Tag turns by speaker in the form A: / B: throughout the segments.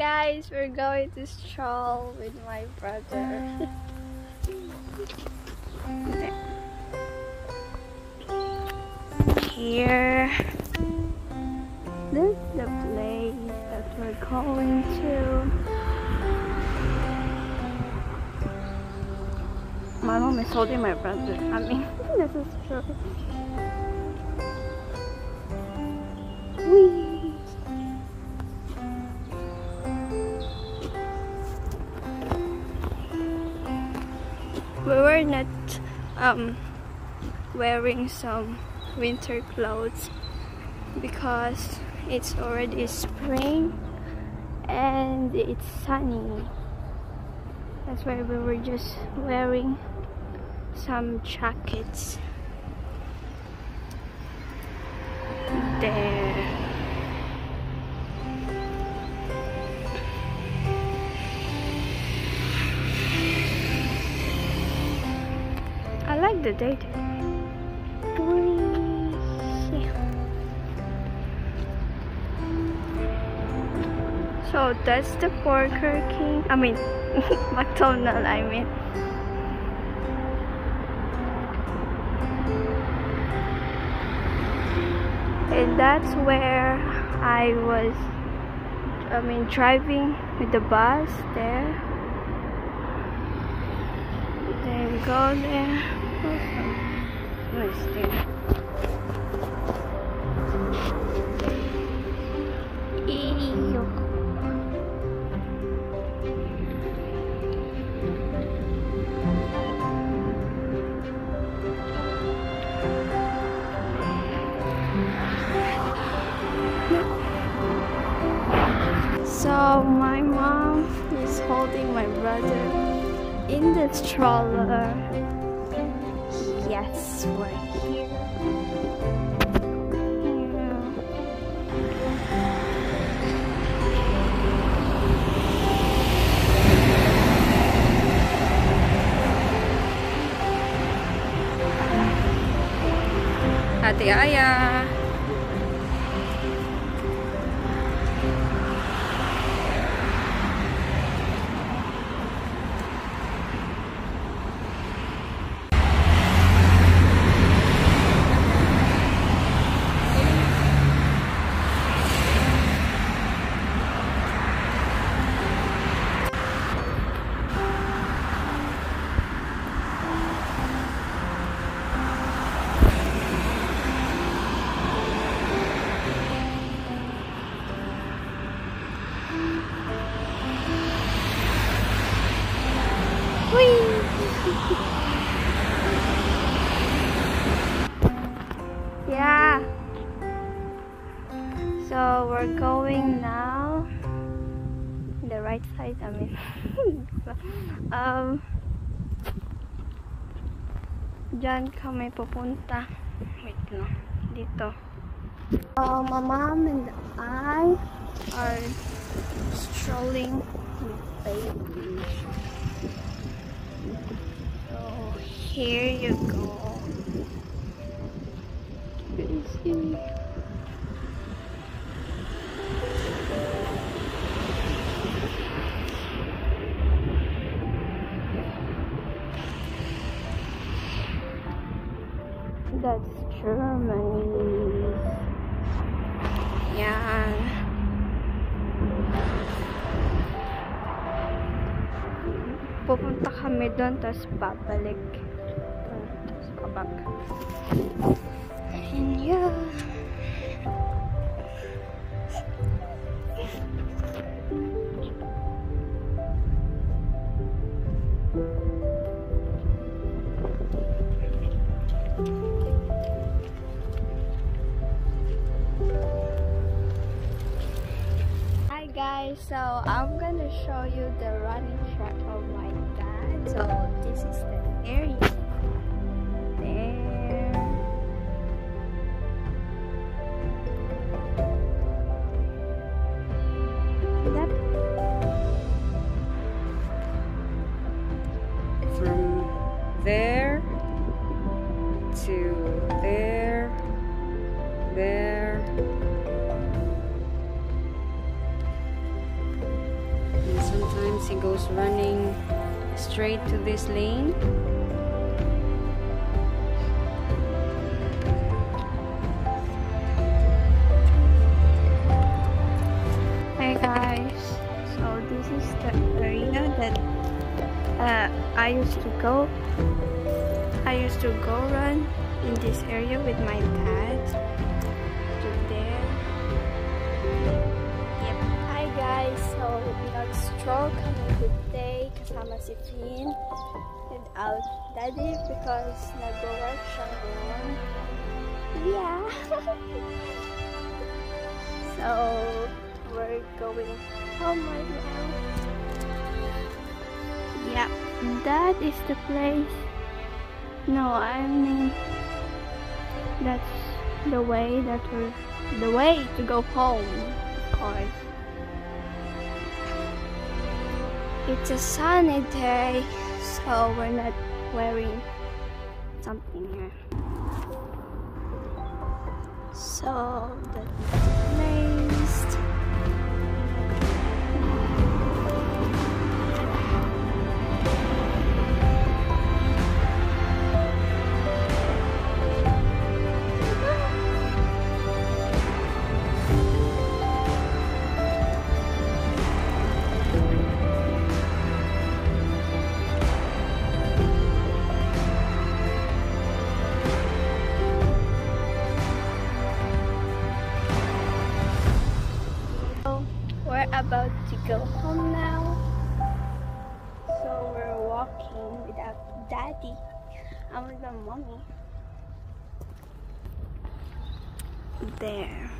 A: guys, we're going to stroll with my brother. Here, this is the place that we're going to. My mom is holding my brother. I mean, this is true. Whee! Were not um, wearing some winter clothes because it's already spring and it's sunny. That's why we were just wearing some jackets. There like the date. So that's the Burger King. I mean, McDonald. I mean. And that's where I was. I mean, driving with the bus there. Then go there. So my mom is holding my brother in the stroller. Hati ayah. Aya. yeah. So we're going now. The right side, I mean. um, Diyan kami pupunta. Wait lang. Dito. Uh, my mom and I are strolling with baby. Here you go. That's Germany. Yan. Pupunta kami doon, tapos babalik. And yeah. Hi guys, so I'm gonna show you the running track of my dad. So this is the area.
B: To there, there, And sometimes he goes running straight to this lane.
A: Hey guys, so this is the arena that uh, I used to go. I used to go run in this area with my dad. To there. Yep. Hi guys, so we nag-stroke kami today kasama si Finn without daddy because nag-work siya. Yeah. so we're going home right now. Yeah, that is the place. No, I mean that's the way that we're the way to go home, of course. It's a sunny day, so we're not wearing something here. So the we're about to go home now. So we're walking without daddy. I'm with my mommy. There.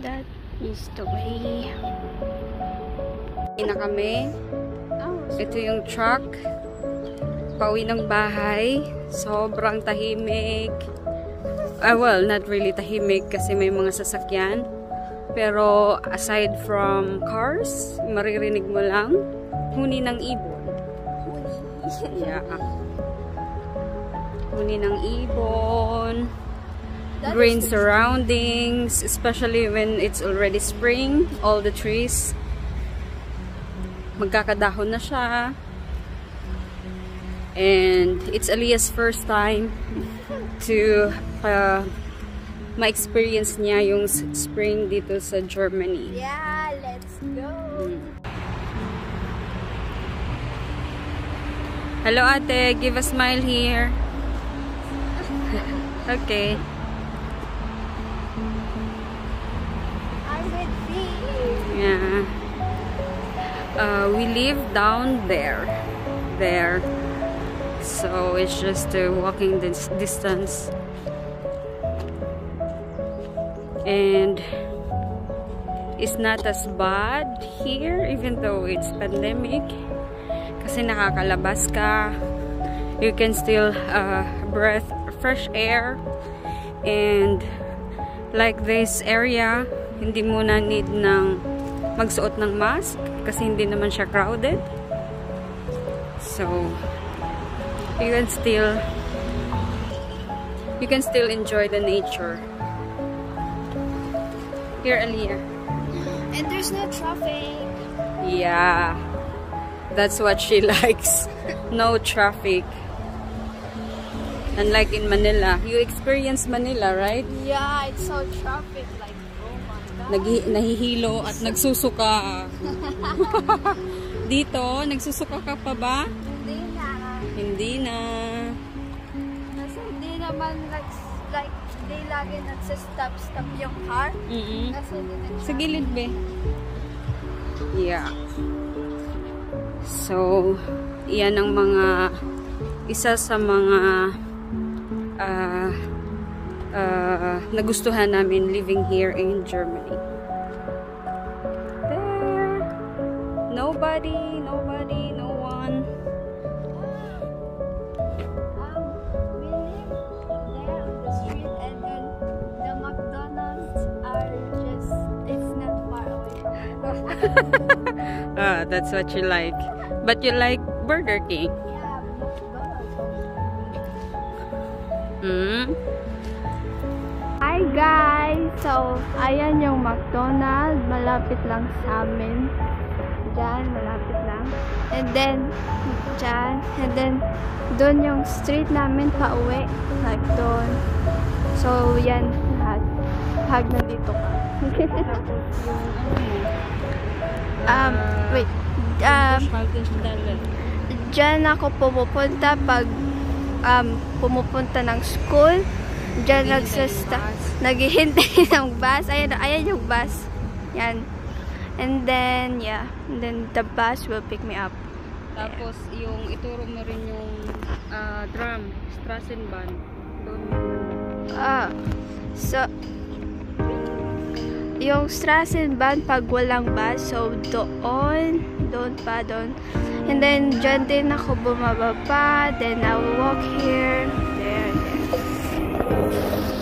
A: That is the way.
B: Na kami.
A: Oh,
B: Ito yung truck. Pauwi ng bahay. Sobrang tahimik. Ah, well, not really tahimik kasi may mga sasakyan. Pero aside from cars, maririnig mo lang huni ng ibon. Yeah. Huni ng ibon.
A: That
B: green surroundings, especially when it's already spring, all the trees magkakadahon na siya. And it's Alia's first time to uh, ma-experience niya yung spring dito sa Germany.
A: Yeah, let's go.
B: Hello ate, give a smile here. okay.
A: I'm with me.
B: Yeah. Uh, we live down there. There. So it's just a walking dis distance. And it's not as bad here even though it's pandemic. Kasi nakakalabas ka. You can still uh, breathe fresh air. And like this area, hindi mo na need ng magsuot ng mask kasi hindi naman siya crowded. So, you can still you can still enjoy the nature. Here, Aliyah.
A: And there's no traffic.
B: Yeah. That's what she likes. No traffic. Unlike in Manila. You experience Manila, right?
A: Yeah, it's so traffic. Like, oh my god.
B: Nagi nahihilo at nagsusuka. Dito, nagsusuka ka pa ba?
A: Hindi na.
B: Hindi na.
A: Kasi hindi naman like, like hindi lagi nagsistop-stop yung car.
B: Mm
A: Kasi hindi
B: Sa gilid, be. Yeah. So, iyan ang mga isa sa mga uh, uh, nagustuhan namin living here in Germany. There. Nobody, nobody, Ah, that's what you like. But you like Burger King. Hmm?
A: Hi guys! So, ayan yung McDonald's. Malapit lang sa amin. Diyan, malapit lang. And then, diyan. And then, doon yung street namin pa uwi. Like doon. So, yan. Pag nandito ka. um, wait. Um, Diyan ako pumupunta pag um, pumupunta ng school. Diyan nagsasta naghihintay ng bus. Ayan, ayan yung bus. Yan. And then, yeah. And then the bus will pick me up.
B: Tapos yung ituro mo rin yung ah, drum, Strassenbahn. Doon
A: Ah, so, yung Strassenbahn pag walang bus, so doon, doon pa, doon. And then, dyan din ako bumababa. Then, I walk here, there, there.